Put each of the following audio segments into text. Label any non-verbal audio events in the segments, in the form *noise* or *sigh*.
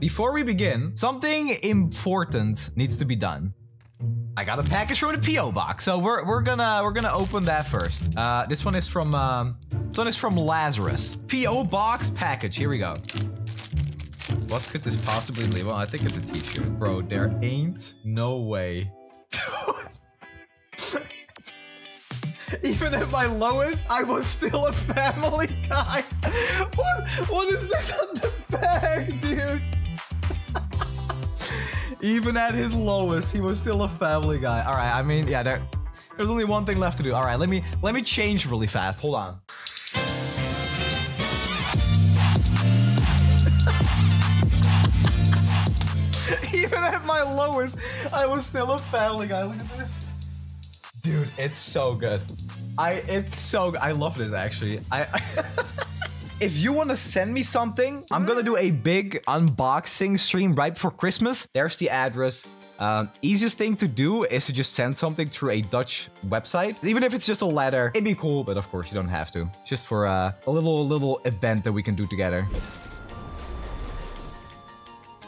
Before we begin, something important needs to be done. I got a package from the PO box, so we're we're gonna we're gonna open that first. Uh, this one is from um, this one is from Lazarus. PO box package. Here we go. What could this possibly be? Well, I think it's a t-shirt, bro. There ain't no way. *laughs* Even at my lowest, I was still a family guy. *laughs* What what is this on the bag, dude? Even at his lowest, he was still a family guy. All right, I mean, yeah, there, there's only one thing left to do. All right, let me let me change really fast. Hold on. *laughs* Even at my lowest, I was still a family guy. Look at this. Dude, it's so good. I it's so. I love this actually. I *laughs* If you want to send me something, I'm gonna do a big unboxing stream right before Christmas. There's the address. Um, easiest thing to do is to just send something through a Dutch website. Even if it's just a letter, it'd be cool, but of course you don't have to. It's just for uh, a little little event that we can do together.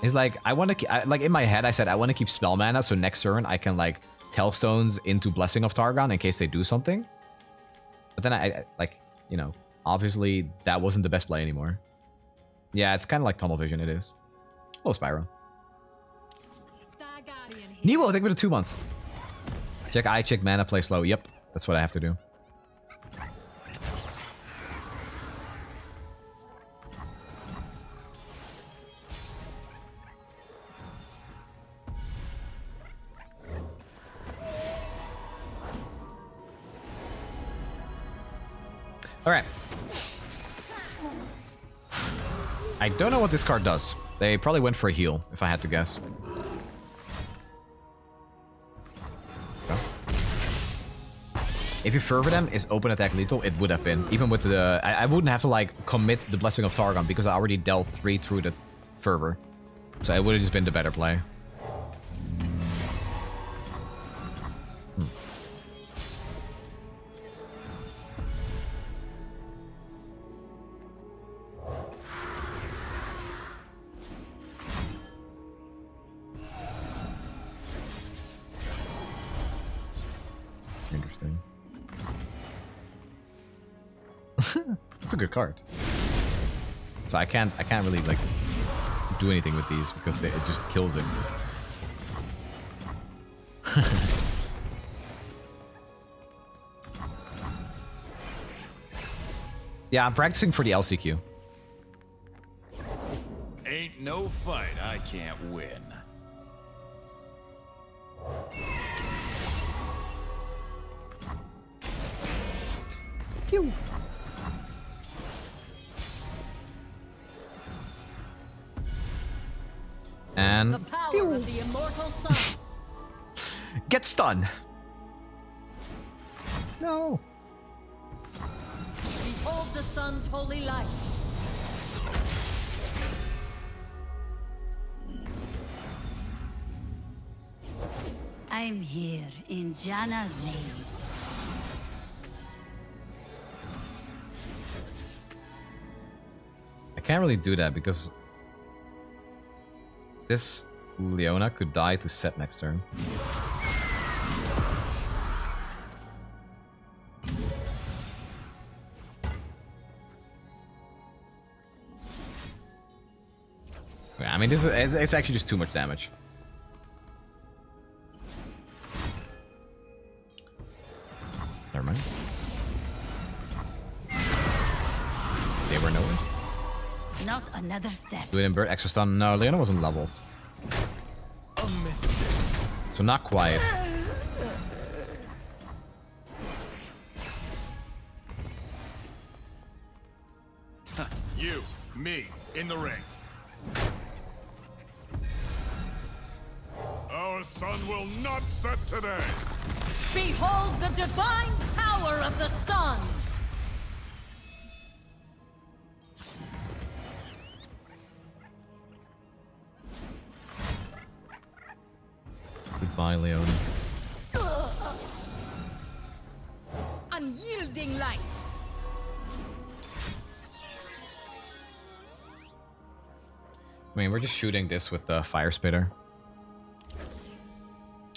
It's like I want to like in my head I said I want to keep spell mana so next turn I can like tell stones into Blessing of Targon in case they do something. But then I, I like you know obviously that wasn't the best play anymore. Yeah, it's kind of like tunnel vision. It is. Oh, Spyro. Nemo, thank you for the two months. Check I check mana play slow. Yep, that's what I have to do. Know what this card does. They probably went for a heal, if I had to guess. If you fervor them, is open attack lethal? It would have been. Even with the... I, I, wouldn't have to, like, commit the Blessing of Targon because I already dealt 3 through the fervor. So it would have just been the better play. A good card. So I can't I can't really like do anything with these because they, it just kills it. *laughs* yeah, I'm practicing for the LCQ. Ain't no fight I can't win. Pew. And the power of the immortal sun. *laughs* get stunned. No. Behold the sun's holy light. I'm here in Janna's name. I can't really do that because this Leona could die to set next turn. I mean, this is it's actually just too much damage. Never mind. They were nowhere. Not another step. Do it in bird extra stun. No, Leona wasn't leveled. So not quiet. you, me, in the ring. Our sun will not set today. Behold the divine power of the sun. Goodbye, Leona. Unyielding light. I mean, we're just shooting this with the fire spitter.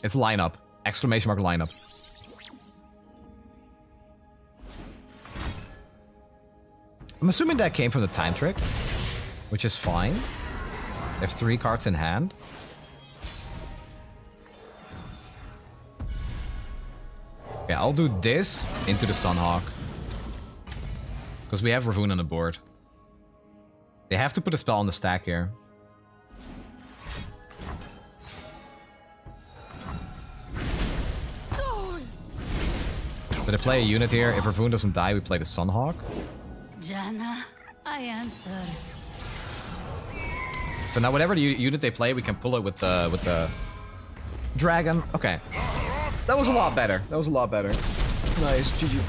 It's lineup. Exclamation mark lineup. I'm assuming that came from the time trick, which is fine. They have three cards in hand. Okay, I'll do this into the Sunhawk. Because we have Rahvun on the board. They have to put a spell on the stack here. So they play a unit here. If Rahvun doesn't die, we play the Sunhawk. Janna, I answer. So now whatever the unit they play, we can pull it with the with the dragon. Okay, that was a lot better. That was a lot better. Nice, GG.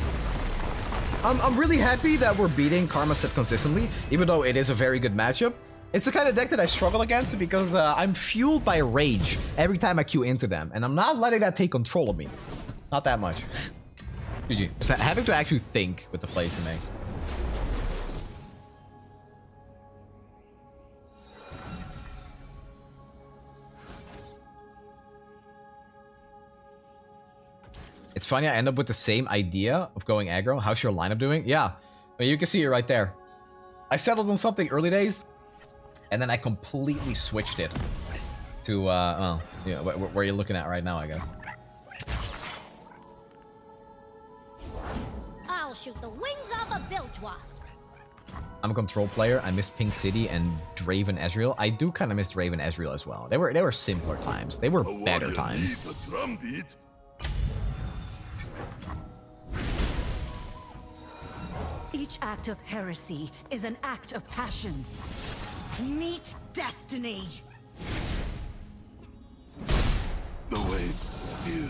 I'm I'm really happy that we're beating Karma Sett consistently, even though it is a very good matchup. It's the kind of deck that I struggle against because uh, I'm fueled by rage every time I queue into them, and I'm not letting that take control of me. Not that much. GG. Having to actually think with the plays you make. It's funny, I end up with the same idea of going aggro. How's your lineup doing? Yeah, well, you can see it right there. I settled on something early days, and then I completely switched it to, uh, well, yeah, wh- where you're looking at right now, I guess. I'll shoot the wings off a bilge wasp. I'm a control player. I miss Pink City and Draven Ezreal. I do kind of miss Draven Ezreal as well. They were they were simpler times. They were better times. Each act of heresy is an act of passion. Meet destiny. The way still.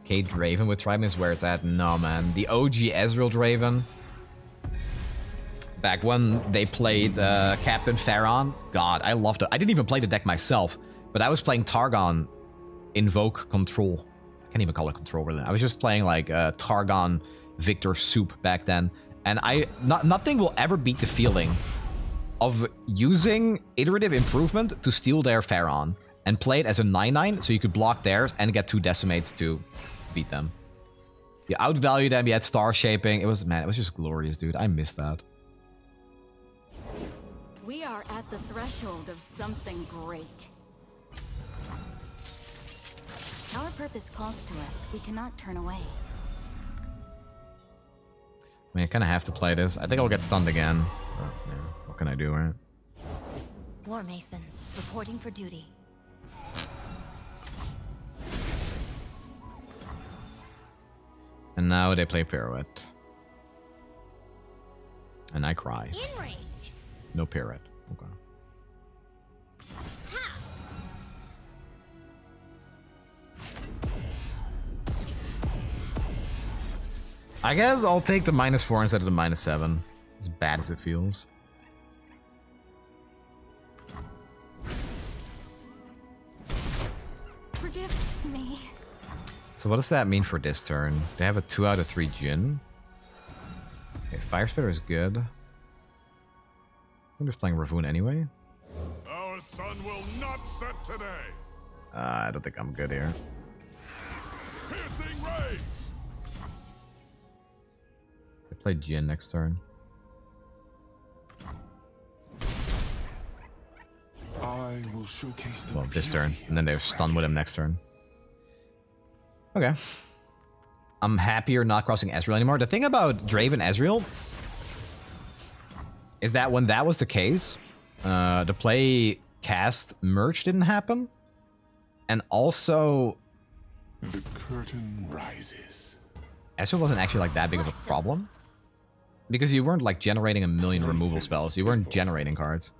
Okay, Draven with Triben is where it's at. No, man. The OG Ezreal Draven. Back when they played uh, Captain Farron. God, I loved it. I didn't even play the deck myself, but I was playing Targon Invoke Control. I can't even call it Control, really. I was just playing like uh, Targon Victor Soup back then. And I, not, nothing will ever beat the feeling of using iterative improvement to steal their Farron and play it as a 9-9 so you could block theirs and get two decimates to beat them. You outvalue them, you had star shaping. It was, man, it was just glorious, dude. I missed that. We are at the threshold of something great. Our purpose calls to us. We cannot turn away. I mean, I kind of have to play this. I think I'll get stunned again. But, yeah, what can I do, right? War Mason, reporting for duty. And now they play Pirouette. And I cry. In range. No Pirouette. Okay. I guess I'll take the minus four instead of the minus seven. As bad as it feels. Forgive me. So what does that mean for this turn? They have a two out of three Jhin. Okay, Fire Spitter is good. I'm just playing Rahvun anyway. Our sun will not set today. Uh, I don't think I'm good here. Piercing rays. Play Jhin next turn. I will showcase the Well, this turn. And then they're stunned with him next turn. Okay. I'm happier not crossing Ezreal anymore. The thing about Draven Ezreal is that when that was the case, uh, the play cast merge didn't happen. And also, The curtain rises. Ezreal wasn't actually like that big of a problem. Because you weren't like generating a million removal spells. You weren't generating cards.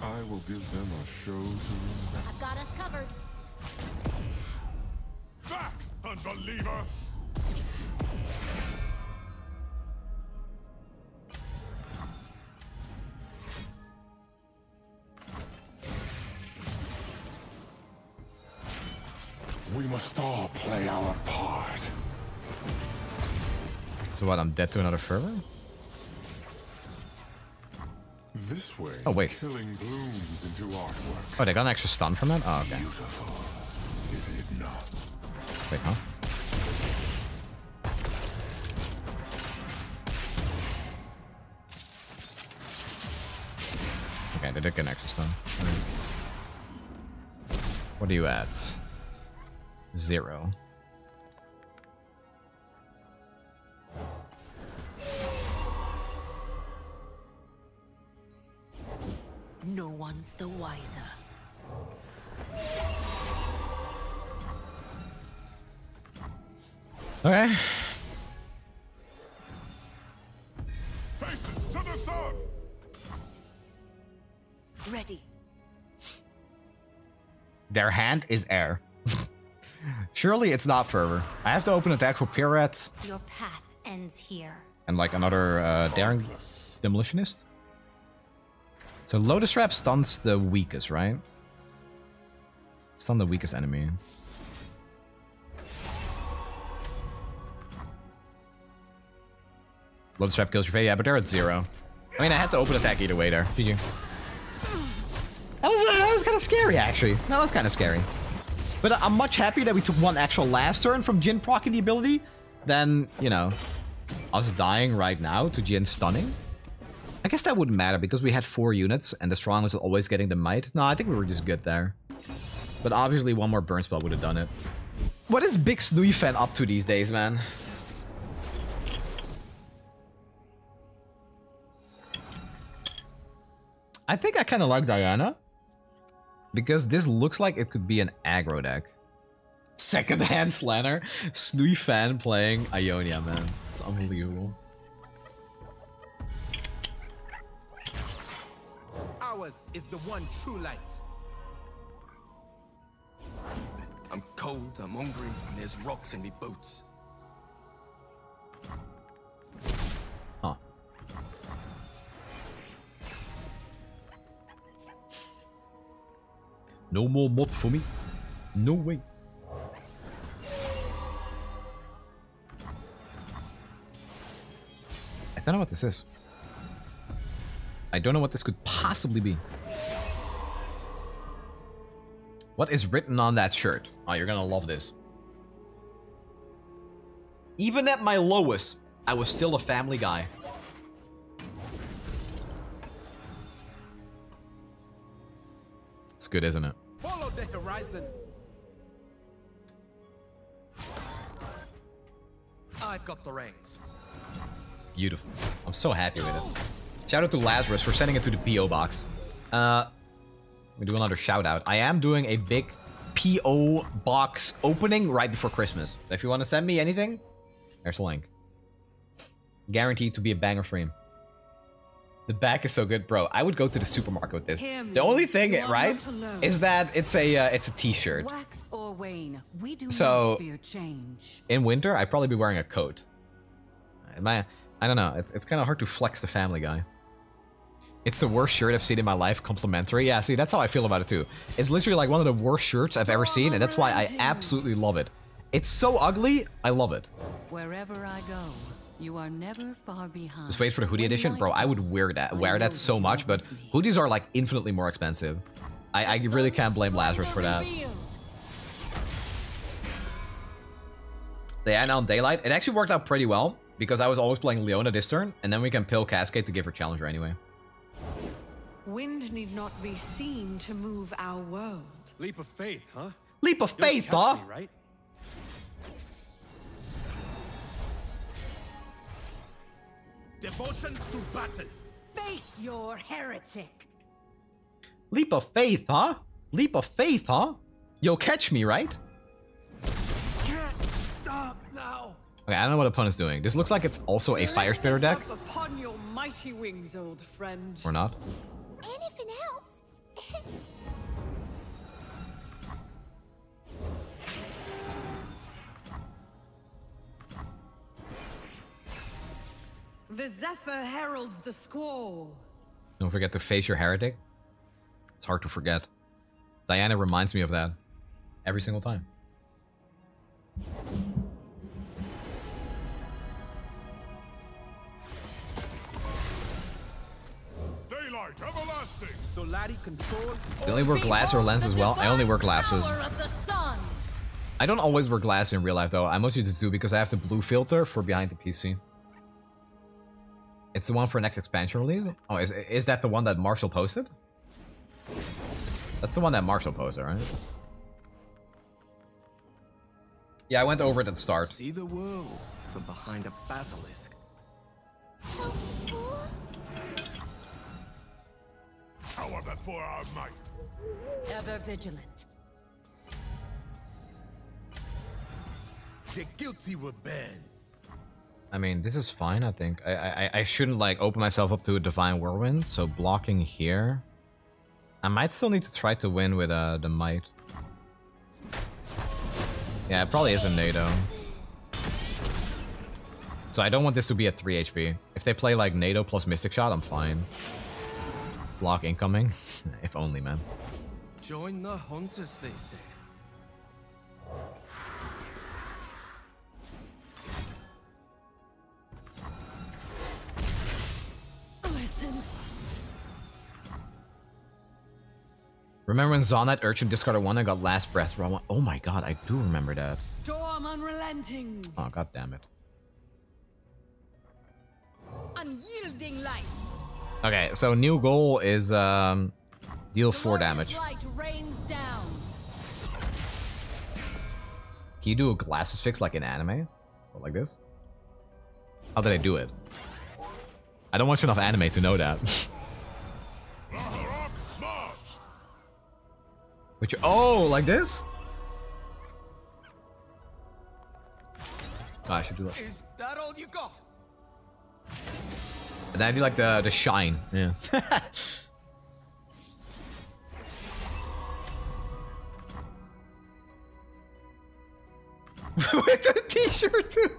I will give them a show to remember. I've got us covered. Back, unbeliever! We must all play our part. So what, I'm dead to another fervor? This way, Oh, wait. killing blooms into artwork. Oh, they got an extra stun from that? Oh, okay. Beautiful, is it not? Wait, huh? Okay, they did get an extra stun. What are you at? Zero. No one's the wiser. Okay. Faces to the sun! Ready. Their hand is air. *laughs* Surely it's not fervor. I have to open attack for Pirat Your path ends here. and like another uh, daring demolitionist. So Lotus Trap stuns the weakest, right? Stun the weakest enemy. Lotus Trap kills your but they're at zero. I mean, I had to open attack either way there. GG. That was, uh, that was kind of scary, actually. That was kind of scary. But I'm much happier that we took one actual last turn from Jhin proccing the ability than, you know, us dying right now to Jhin stunning. I guess that wouldn't matter because we had four units and the strongest was always getting the might. No, I think we were just good there. But obviously one more burn spell would have done it. What is Big Snooey fan up to these days, man? I think I kind of like Diana. Because this looks like it could be an aggro deck. Secondhand *laughs* Slanner. Snooey fan playing Ionia, man. It's unbelievable. Ours is the one true light. I'm cold, I'm hungry, and there's rocks in me boots. Huh. No more mod for me. No way. I don't know what this is. I don't know what this could possibly be. What is written on that shirt? Oh, you're gonna love this. Even at my lowest, I was still a family guy. It's good, isn't it? Follow the horizon. I've got the reins. Beautiful. I'm so happy with it. Shout out to Lazarus for sending it to the PO box. Uh, we do another shout out. I am doing a big PO box opening right before Christmas. If you want to send me anything, there's a link. Guaranteed to be a banger stream. The back is so good, bro. I would go to the supermarket with this. The only thing, right, is that it's a uh, it's a t-shirt. Wax or wane, we do So- not fear change. In winter, I'd probably be wearing a coat. My, I don't know. It's, it's kind of hard to flex the Family Guy. It's the worst shirt I've seen in my life. Complimentary. Yeah, see, that's how I feel about it too. It's literally like one of the worst shirts I've ever seen, and that's why I absolutely love it. It's so ugly, I love it. Wherever I go, you are never far behind. Just wait for the hoodie edition, bro. I would wear that, wear that so much, but hoodies are like infinitely more expensive. I, I really can't blame Lazarus for that. They Diana on Daylight, it actually worked out pretty well because I was always playing Leona this turn, and then we can Pale Cascade to give her Challenger anyway. Wind need not be seen to move our world. Leap of faith, huh? Leap of You'll faith, catch huh? me, right? Devotion to battle. Face your heretic. Leap of faith, huh? Leap of faith, huh? You'll catch me, right? Can't stop now. Okay, I don't know what opponent's doing. This looks like it's also a Fire Spitter deck, Lift us up upon your mighty wings, old friend. or not. And if it helps. The Zephyr heralds the squall. Don't forget to face your heretic. It's hard to forget. Diana reminds me of that every single time. Daylight! Solari control. Only wear glass or Behold lens as well? I only wear glasses. power of the sun. I don't always wear glasses in real life though. I mostly just do because I have the blue filter for behind the PC. It's the one for next expansion release? Oh, is, is that the one that Marshall posted? That's the one that Marshall posted, right? Yeah, I went over it at the start. See the world from behind a basilisk. Power before our might. Ever vigilant. The guilty will burn. I mean, this is fine, I think. I, I, I shouldn't, like, open myself up to a Divine Whirlwind, so blocking here... I might still need to try to win with uh, the Might. Yeah, it probably is a NATO. So I don't want this to be at 3 HP. If they play, like, NATO plus Mystic Shot, I'm fine. Block incoming. *laughs* if only, man. Join the hunters, they say. Listen. Remember when Zonat Urchin discarded one and got last breath? Round one? Oh my god, I do remember that. Storm unrelenting. Oh god damn it. Unyielding light. Okay, so new goal is um deal four damage. Light. Can you do a glasses fix like in anime? Or like this? How did I do it? I don't watch enough anime to know that. *laughs* Which oh, like this? Oh, I should do that. Is that all you got? And then I do like the the shine. Yeah. *laughs* With the t-shirt too. *laughs*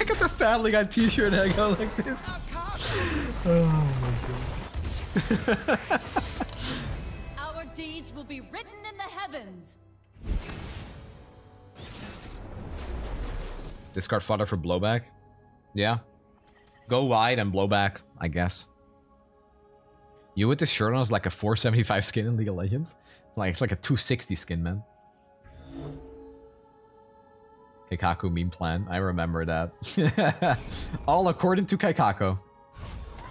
I got the Family Guy t-shirt and I go like this. *laughs* Oh my god. Our deeds will be written in the heavens. Discard fodder for blowback. Yeah. Go wide and blow back, I guess. You with this shirt on is like a 475 skin in League of Legends. Like it's like a 260 skin, man. Keikaku meme plan. I remember that. *laughs* All according to Keikaku.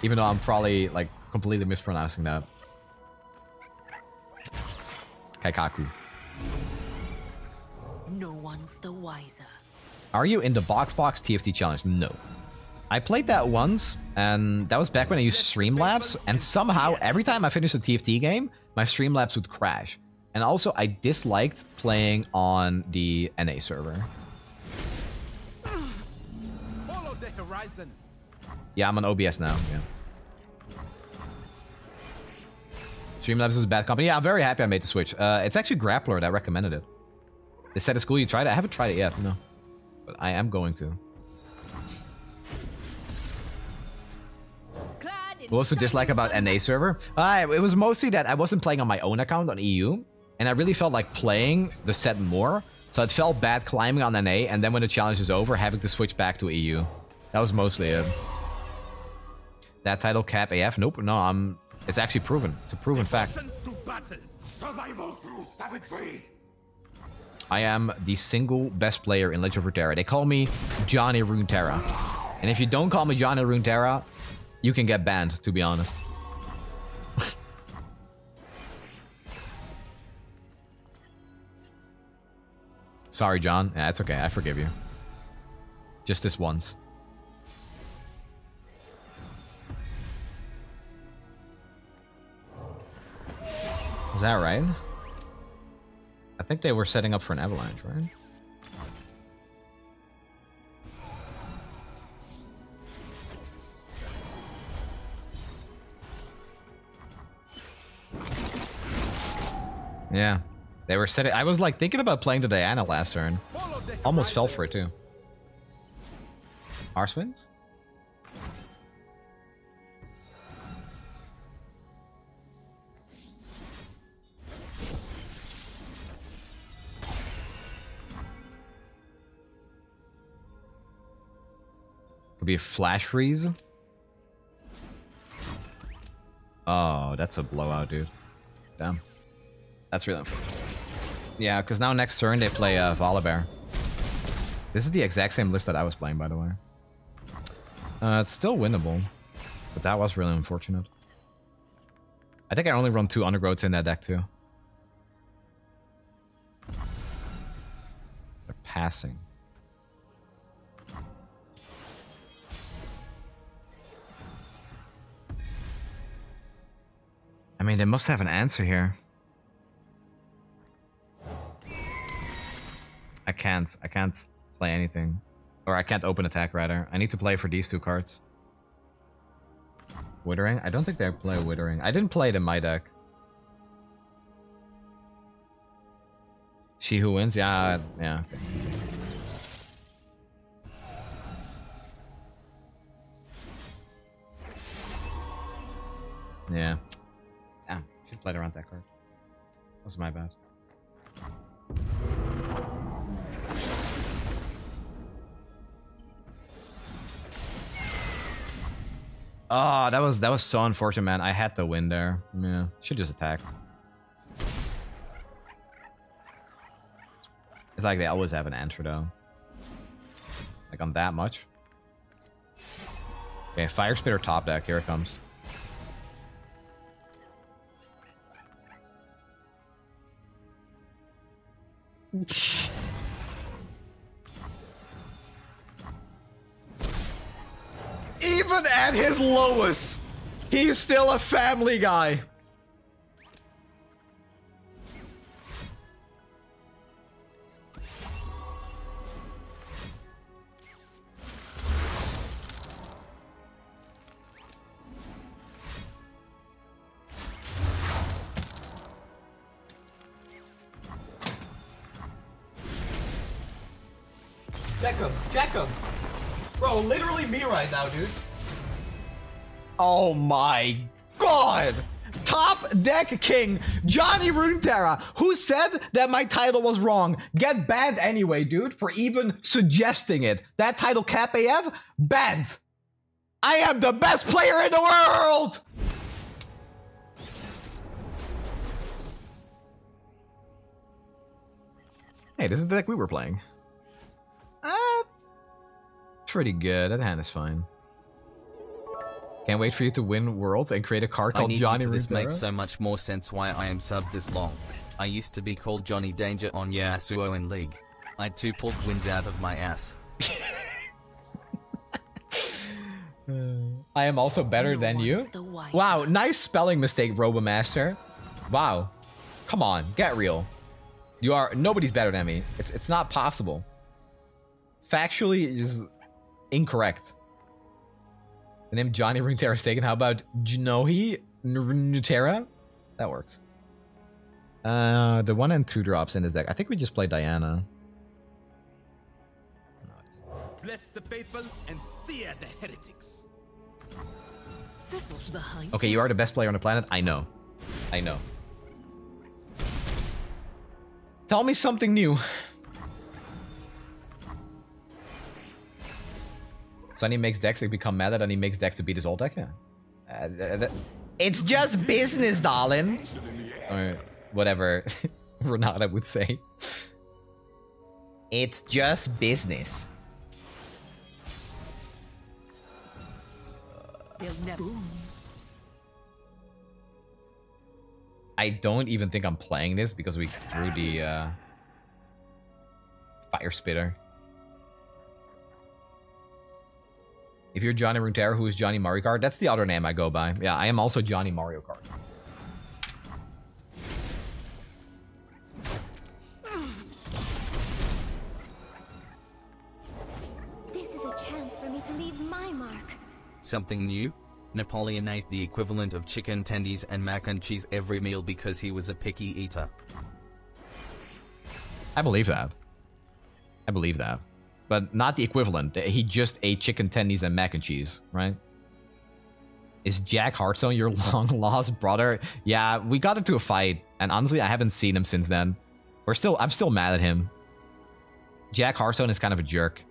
Even though I'm probably like completely mispronouncing that. Keikaku. No one's the wiser. Are you in the Box Box TFT challenge? No. I played that once, and that was back when I used Streamlabs, and somehow every time I finished a TFT game, my Streamlabs would crash. And also, I disliked playing on the NA server. Yeah, I'm on OBS now. Yeah. Streamlabs is a bad company. Yeah, I'm very happy I made the switch. Uh, it's actually Grapplr that recommended it. They said it's cool. You tried it? I haven't tried it yet. No, but I am going to. Clad What was the dislike about NA server? Uh, it was mostly that I wasn't playing on my own account on EU, and I really felt like playing the set more. So it felt bad climbing on NA, and then when the challenge is over, having to switch back to EU. That was mostly it. That title cap AF? Nope, no, I'm. It's actually proven. It's a proven fact. To battle. Survival through savagery. I am the single best player in Legend of Runeterra. They call me Johnny Runeterra. And if you don't call me Johnny Runeterra, you can get banned, to be honest. *laughs* Sorry, John. Yeah, it's okay. I forgive you. Just this once. Is that right? I think they were setting up for an avalanche, right? Yeah. They were setting I was like thinking about playing the Diana last turn. Almost fell for it too. Arswings? Could be a flash freeze. Oh, that's a blowout, dude. Damn. That's really unfortunate. Yeah, because now next turn they play uh, Volibear. This is the exact same list that I was playing, by the way. Uh, it's still winnable. But that was really unfortunate. I think I only run two Undergrowths in that deck, too. They're passing. I mean, they must have an answer here. I can't. I can't play anything. Or I can't open attack, rather. I need to play for these two cards. Withering? I don't think they play Withering. I didn't play it in my deck. She who wins? Yeah, yeah. Okay. Yeah. Damn, should have played around that card. That was my bad. Oh, that was that was so unfortunate, man. I had to win there. Yeah, should just attack. It's like they always have an answer though. Like on that much. Okay, fire spitter top deck. Here it comes. He's still a family guy. Oh my god! Top deck king, Johnny Runeterra, who said that my title was wrong. Get banned anyway, dude, for even suggesting it. That title cap AF, banned. I am the best player in the world! Hey, this is the deck we were playing. Uh, pretty good. That hand is fine. Can't wait for you to win Worlds and create a card I called Johnny you to this makes so much more sense why I am subbed this long. I used to be called Johnny Danger on Yasuo in League. I too pulled wins out of my ass. *laughs* I am also better than you. Wow, nice spelling mistake, Robomaster. Wow. Come on, get real. You are nobody's better than me. It's it's not possible. Factually is incorrect. The name Johnny Runeterra is taken. How about Jnohi Nutera? That works. Uh, the one and two drops in his deck. I think we just play Diana. Bless the faithful and sear the heretics. Behind. Okay, you are the best player on the planet. I know. I know. Tell me something new. Sonny makes decks to become mad and he makes decks to beat his old deck. Yeah. Uh, th- th- it's just business, darling. Or whatever *laughs* Renata would say. It's just business. I don't even think I'm playing this because we drew the uh, fire spitter. If you're Johnny Runeterra, who is Johnny Mario Kart, that's the other name I go by. Yeah, I am also Johnny Mario Kart. This is a chance for me to leave my mark. Something new? Napoleon ate the equivalent of chicken tendies and mac and cheese every meal because he was a picky eater. I believe that. I believe that. But not the equivalent. He just ate chicken tendies and mac and cheese, right? Is Jack Hearthstone your *laughs* long lost brother? Yeah, we got into a fight, and honestly, I haven't seen him since then. We're still, I'm still mad at him. Jack Hearthstone is kind of a jerk.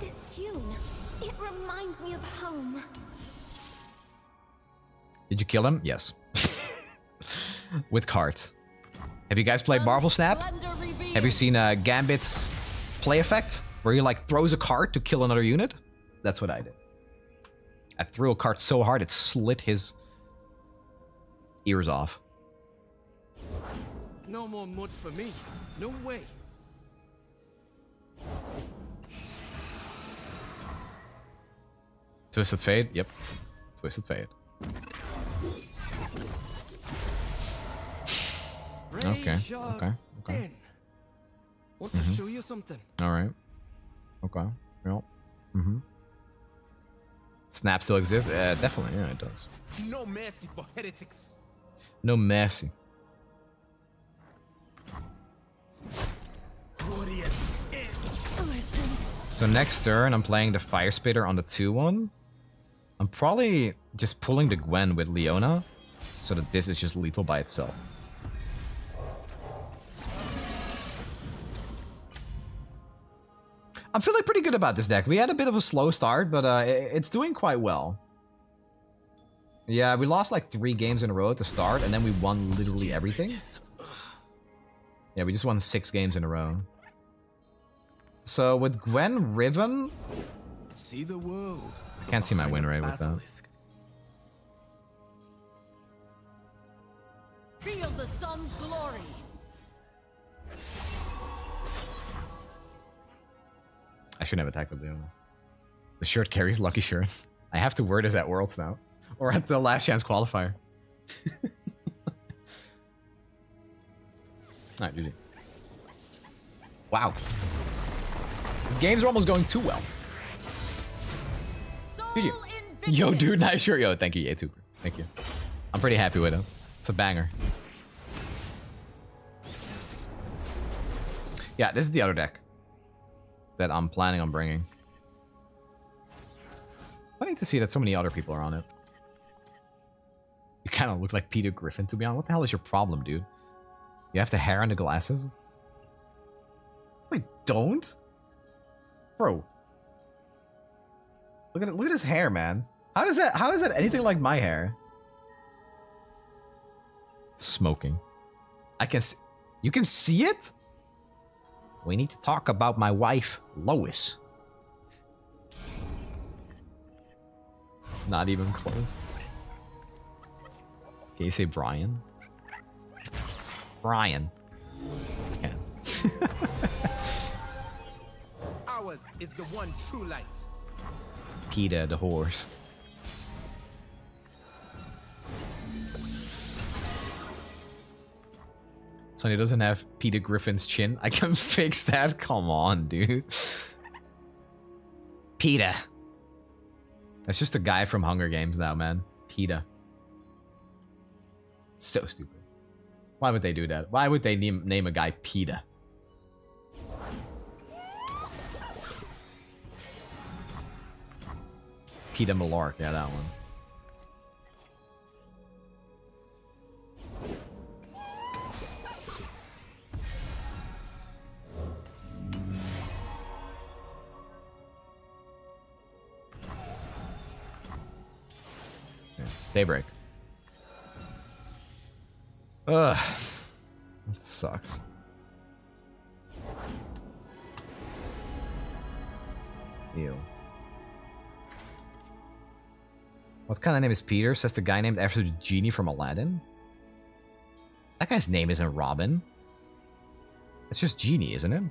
This tune, it reminds me of home. Did you kill him? Yes. *laughs* With cards. Have you guys played Marvel Snap? Have you seen uh, Gambit's play effect? Where he like throws a card to kill another unit? That's what I did. I threw a card so hard it slit his ears off. No more mud for me. No way. Twisted Fate? Yep. Twisted Fate. Okay, okay, okay. Want to Mhm. show you something? Alright. Okay. Yep. Mm-hmm. Snap still exists? Uh, definitely, yeah, it does. No mercy for heretics. No mercy. So next turn, I'm playing the Fire Spitter on the 2-1. I'm probably just pulling the Gwen with Leona, so that this is just lethal by itself. I'm feeling pretty good about this deck. We had a bit of a slow start, but uh, it's doing quite well. Yeah, we lost like three games in a row at the start, and then we won literally everything. Yeah, we just won six games in a row. So with Gwen Riven, See the world. I can't see my win rate with that. Shouldn't have attacked with Leona. The shirt carries lucky shirts. I have to wear this at Worlds now. Or at the last chance qualifier. *laughs* Alright, GG. Wow. These games are almost going too well. GG. Yo, dude, *laughs* nice shirt. Yo, thank you, YouTube. Thank you. I'm pretty happy with it. It's a banger. Yeah, this is the other deck that I'm planning on bringing. Funny to see that so many other people are on it. You kind of look like Peter Griffin, to be honest. What the hell is your problem, dude? You have the hair and the glasses? Wait, don't? Bro. Look at it, look at his hair, man. How does that how is that anything like my hair? Smoking. I can see You can see it? We need to talk about my wife, Lois. Not even close. Can you say Brian? Brian. Can't. *laughs* Ours is the one true light. PETA the horse. Sonny doesn't have Peter Griffin's chin. I can *laughs* fix that. Come on, dude. Peter. That's just a guy from Hunger Games now, man. Peter. So stupid. Why would they do that? Why would they name, name a guy Peter? Peter Mellark, yeah, that one. Daybreak. Ugh. That sucks. Ew. What kind of name is Peter? Says the guy named after the genie from Aladdin. That guy's name isn't Robin. It's just Genie, isn't it?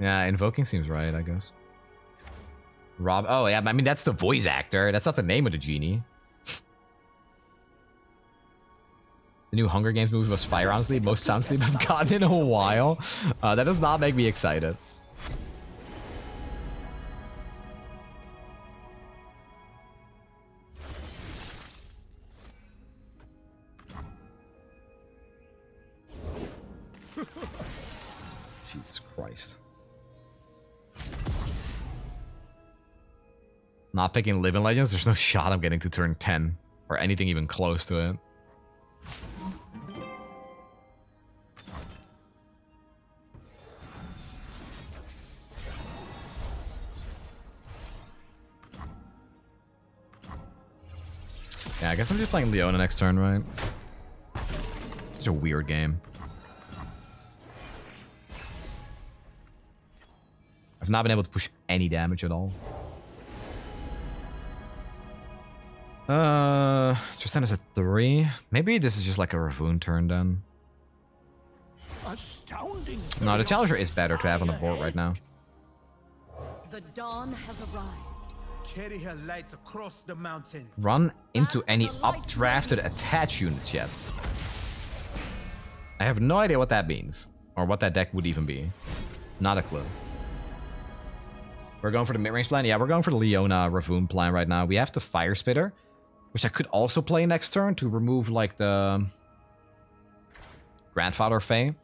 Yeah, invoking seems right, I guess. Rob. Oh yeah, I mean that's the voice actor. That's not the name of the genie. *laughs* the new Hunger Games movie was Fire on most sound sleep I've gotten in a while. Uh, that does not make me excited. Not picking Living Legends, there's no shot I'm getting to turn 10. Or anything even close to it. Yeah, I guess I'm just playing Leona next turn, right? Such a weird game. I've not been able to push any damage at all. Uh, Tristan is a three. Maybe this is just like a Rahvun turn then. Astounding. No, the Challenger is better to have on the board right now. The dawn has arrived. Carry her light across the mountain. Run into any updrafted attach units yet. I have no idea what that means. Or what that deck would even be. Not a clue. We're going for the mid-range plan? Yeah, we're going for the Leona Rahvun plan right now. We have the Fire Spitter, which I could also play next turn to remove, like, the... Grandfather Fae.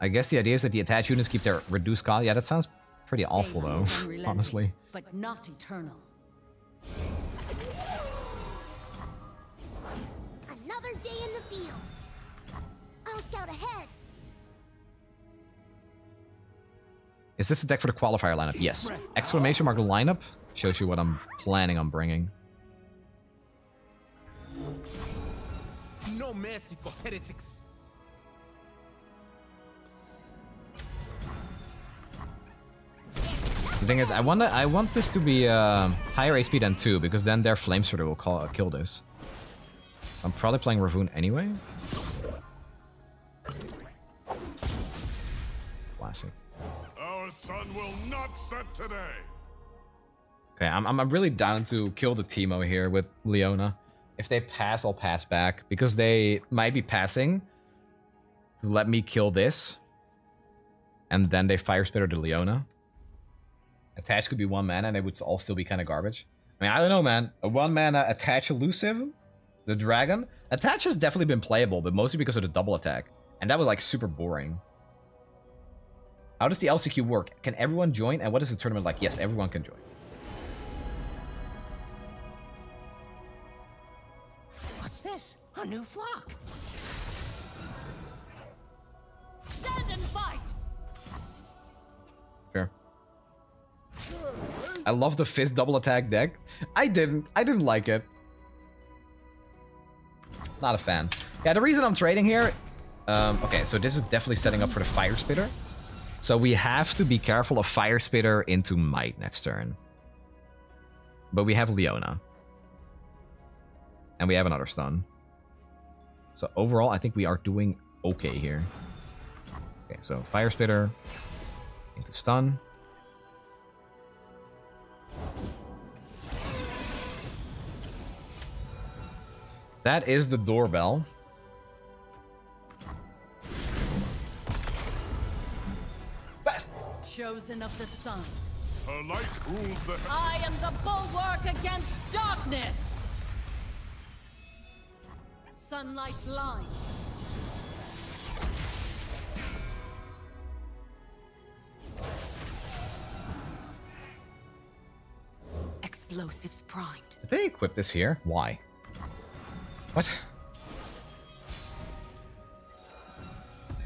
I guess the idea is that the attached units keep their reduced cost. Yeah, that sounds pretty awful, though, Daylight is unrelenting, honestly. But not eternal. Another day in the field. I'll scout ahead. Is this the deck for the qualifier lineup? Yes. Exclamation mark lineup shows you what I'm planning on bringing. No mercy for heretics. The thing is, I want I want this to be uh, higher HP than 2, because then their Flame Sworder will call, kill this. I'm probably playing Rahvun anyway. Classic. Our sun will not set today. Okay, I'm, I'm I'm really down to kill the Teemo here with Leona. If they pass, I'll pass back, because they might be passing to let me kill this. And then they Fire Spitter to Leona. Attach could be one mana, and it would all still be kind of garbage. I mean, I don't know, man. A one mana Attach Elusive, the Dragon. Attach has definitely been playable, but mostly because of the double attack. And that was like super boring. How does the LCQ work? Can everyone join? And what is the tournament like? Yes, everyone can join. A new flock? Stand and fight! Sure. I love the fist double attack deck. I didn't. I didn't like it. Not a fan. Yeah, the reason I'm trading here... Um, okay, so this is definitely setting up for the Fire Spitter. So we have to be careful of Fire Spitter into Might next turn. But we have Leona. And we have another stun. So overall, I think we are doing okay here. Okay, so Fire Spitter into stun. That is the doorbell. Best. Chosen of the sun. Her light rules the I am the bulwark against darkness! Sunlight blinds. Explosives primed. Did they equip this here? Why? What?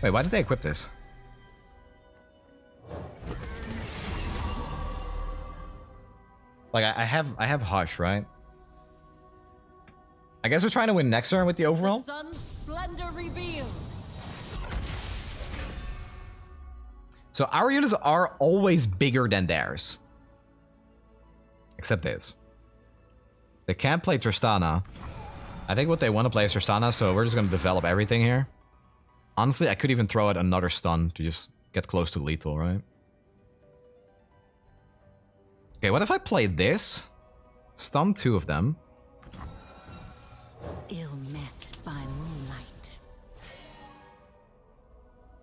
Wait, why did they equip this? Like I, I have I have Hush, right? I guess we're trying to win next turn with the overall. So our units are always bigger than theirs. Except this. They can't play Tristana. I think what they want to play is Tristana, so we're just going to develop everything here. Honestly, I could even throw out another stun to just get close to lethal, right? Okay, what if I play this? Stun two of them. Ill met by moonlight.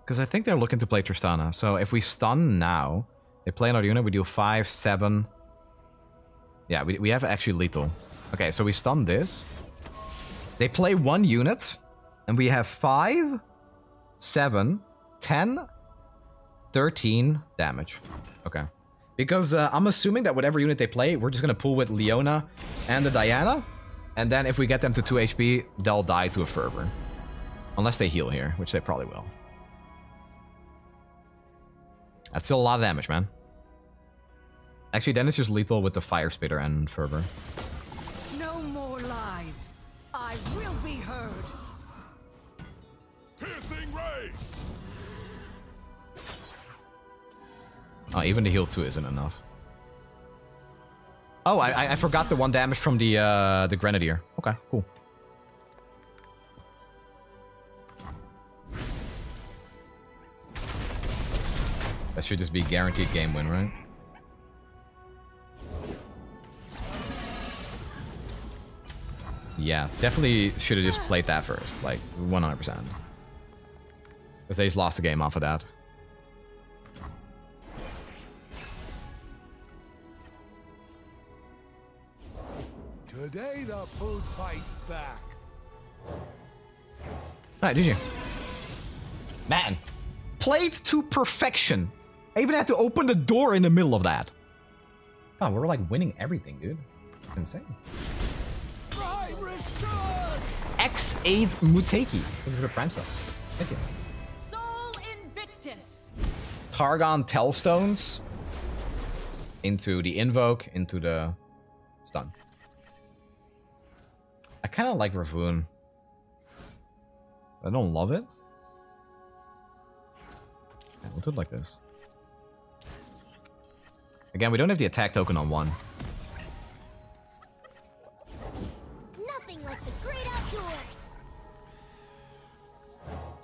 Because I think they're looking to play Tristana. So if we stun now, they play another unit, we do 5, 7. Yeah, we, we have actually lethal. Okay, so we stun this. They play one unit, and we have 5, 7, 10, 13 damage. Okay. Because uh, I'm assuming that whatever unit they play, we're just going to pull with Leona and the Diana. And then if we get them to 2 HP, they'll die to a Fervor. Unless they heal here, which they probably will. That's still a lot of damage, man. Actually, then it's just lethal with the Fire Spitter and Fervor. No more lies. I will be heard. Piercing rays. Oh, even the heal 2 isn't enough. Oh, I, I- forgot the one damage from the uh, the Grenadier. Okay, cool. That should just be guaranteed game win, right? Yeah, definitely should have just played that first, like 100%. Because they just lost the game off of that. Today the food fights back. Alright, did you? Man, played to perfection. I even had to open the door in the middle of that. God, we're like winning everything, dude. It's insane. X8 Muteki. Thank you for the prime stuff. Thank you. Soul Invictus. Targon Tellstones into the Invoke, into the stun. I kind of like Rahvun. I don't love it. Yeah, we'll do it like this. Again, we don't have the attack token on one. Nothing like the great outdoors.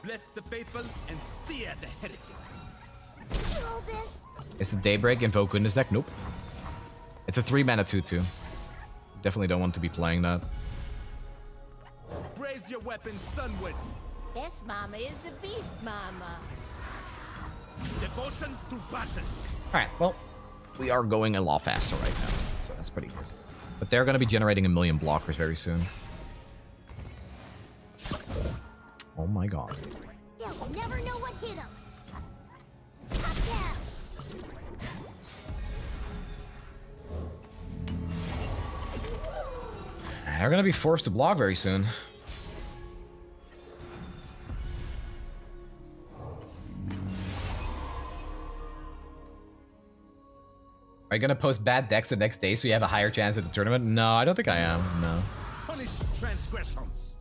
Bless the faithful and sear the heretics. You roll this. Is the Daybreak Invoke in this deck? Nope. It's a 3 mana 2-2. Definitely don't want to be playing that. Raise your weapon sunward. This mama is the beast mama. Devotion to battle. Alright, well, we are going a lot faster right now, so that's pretty good. But they're going to be generating a million blockers very soon. Oh my god. They'll never know what hit them. Hot down. They're going to be forced to block very soon. Are you going to post bad decks the next day so you have a higher chance at the tournament? No, I don't think I am. No. Punish transgressions.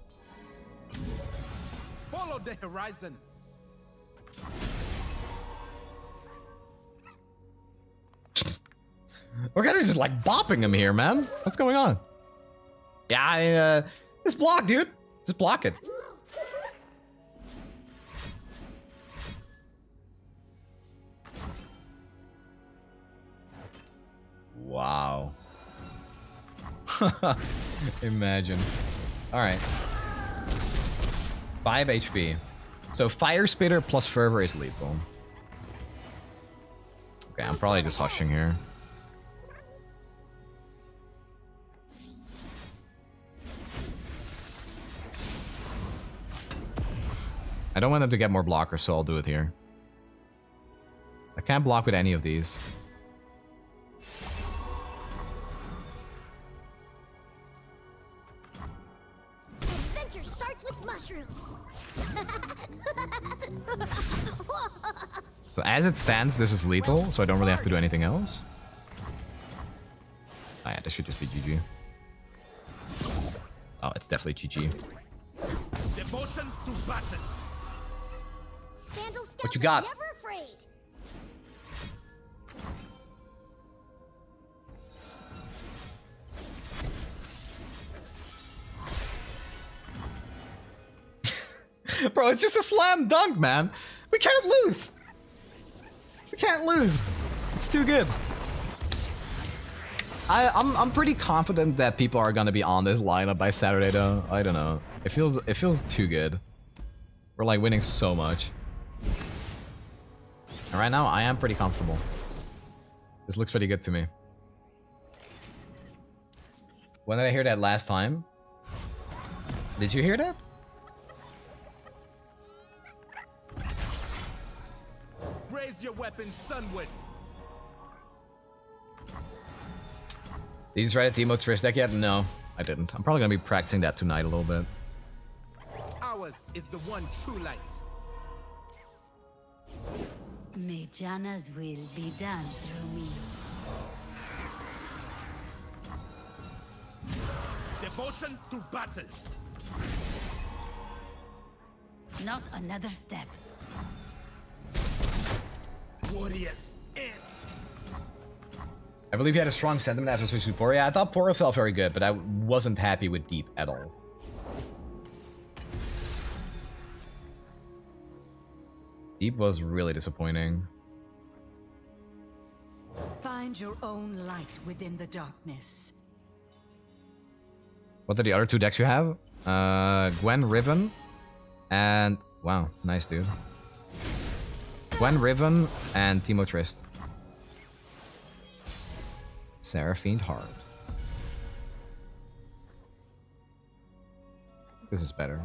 Follow the horizon. We're kind of just like bopping him here, man. What's going on? Yeah, I, uh, just block, dude. Just block it. Wow. *laughs* Imagine. All right. 5 HP. So Fire Spitter plus Fervor is lethal. Okay, I'm probably just hushing here. I don't want them to get more blockers, so I'll do it here. I can't block with any of these. So as it stands, this is lethal, so I don't really have to do anything else. Oh yeah, this should just be GG. Oh, it's definitely GG. Devotion to battle. Sandal What you got? are *laughs* Bro, it's just a slam dunk, man. We can't lose. Can't lose. It's too good. I, I'm I'm pretty confident that people are gonna be on this lineup by Saturday though. I don't know. It feels it feels too good. We're like winning so much. And right now I am pretty comfortable. This looks pretty good to me. When did I hear that last time? Did you hear that? Raise your weapon sunward. Did you try the Teemo Trish deck yet? No, I didn't. I'm probably gonna be practicing that tonight a little bit. Ours is the one true light. May Jana's will be done through me. Devotion to battle. Not another step. Warriors in. I believe he had a strong sentiment after switching to Poro. Yeah, I thought Poro felt very good, but I wasn't happy with Deep at all. Deep was really disappointing. Find your own light within the darkness. What are the other two decks you have? Uh, Gwen Riven and wow, nice dude. Gwen Riven and Teemo Trist. Seraphine Heart. This is better.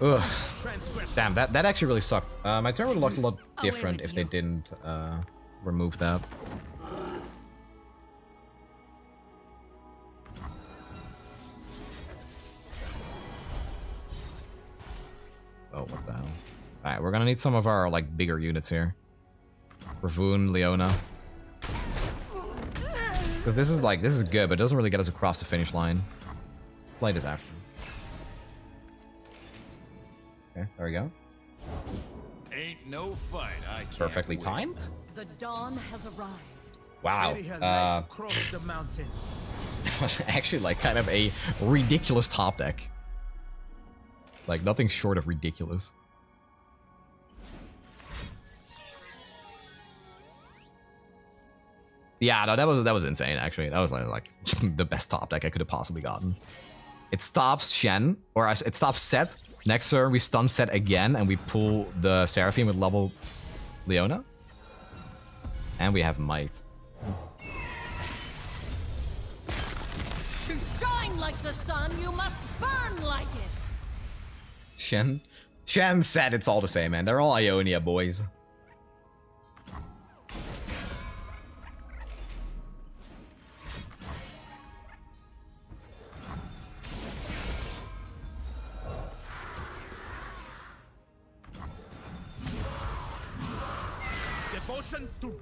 Ugh. Damn, that, that actually really sucked. Uh, my turn would have looked a lot different if they didn't uh, remove that. Oh, what the hell? Alright, we're gonna need some of our, like, bigger units here. Rahvun, Leona. Because this is, like, this is good, but it doesn't really get us across the finish line. Play this after. Okay, there we go. Ain't no fight I Perfectly win. timed. The dawn has arrived. Wow. Ready her light Uh, the mountain. *laughs* that was actually like kind of a ridiculous top deck. Like nothing short of ridiculous. Yeah, no, that was that was insane. Actually, that was like, like *laughs* the best top deck I could have possibly gotten. It stops Shen, or it stops Sett. Next turn we stun Sett again, and we pull the Seraphine with level Leona, and we have Might. To shine like the sun, you must burn like it. Shen, Shen said it's all the same, man. They're all Ionia boys.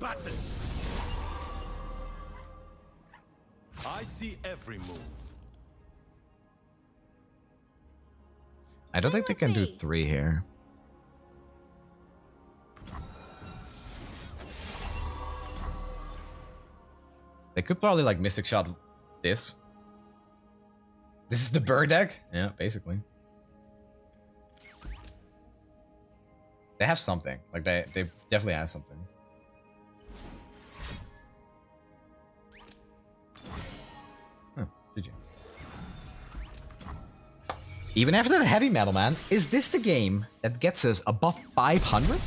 Battle. I see every move. I don't think they can do three here. They could probably like Mystic Shot this. This is the bird deck? Yeah, basically. They have something. Like they they definitely have something. Even after the heavy metal, man, is this the game that gets us above 500?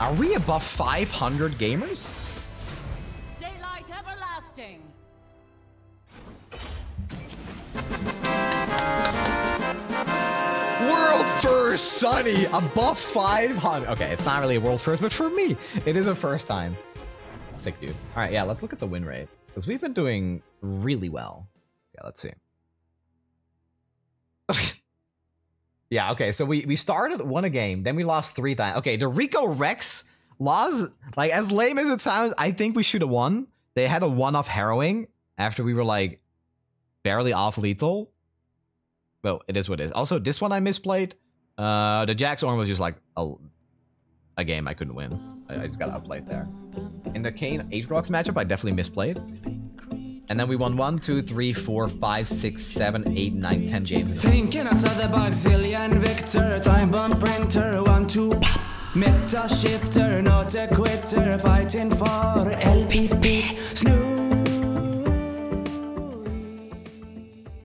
Are we above 500 gamers? Daylight everlasting. World first, Sunny, above 500. Okay, it's not really a world first, but for me, it is a first time. Sick, dude. All right, yeah, let's look at the win rate because we've been doing really well. Yeah, let's see. *laughs* yeah, okay, so we we started won a game, then we lost three times. Okay, the Rico Rex loss, like as lame as it sounds, I think we should have won. They had a one-off harrowing after we were like barely off lethal. Well, it is what it is. Also, this one I misplayed. Uh, the Jax Orn was just like a, a game I couldn't win. I, I just got outplayed there. In the Kayn Aatrox matchup, I definitely misplayed. And then we won 1, 2, 3, 4, 5, 6, 7, 8, 9, 10 James. Thinking outside the box, Zillion Victor, time bomb printer, 1, 2, pop. Meta shifter, not a quitter, fighting for LPP, Snoop.